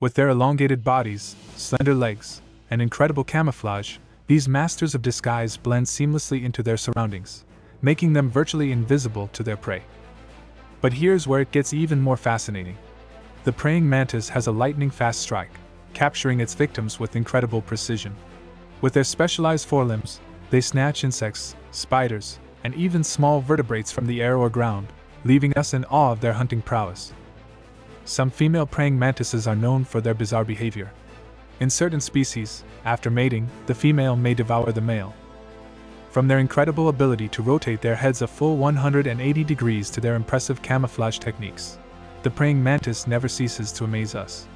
With their elongated bodies, slender legs, and incredible camouflage, these masters of disguise blend seamlessly into their surroundings, making them virtually invisible to their prey. But here's where it gets even more fascinating. The praying mantis has a lightning fast strike, capturing its victims with incredible precision. With their specialized forelimbs, they snatch insects, spiders, and even small vertebrates from the air or ground, leaving us in awe of their hunting prowess. Some female praying mantises are known for their bizarre behavior. In certain species, after mating, the female may devour the male. From their incredible ability to rotate their heads a full 180 degrees to their impressive camouflage techniques, the praying mantis never ceases to amaze us.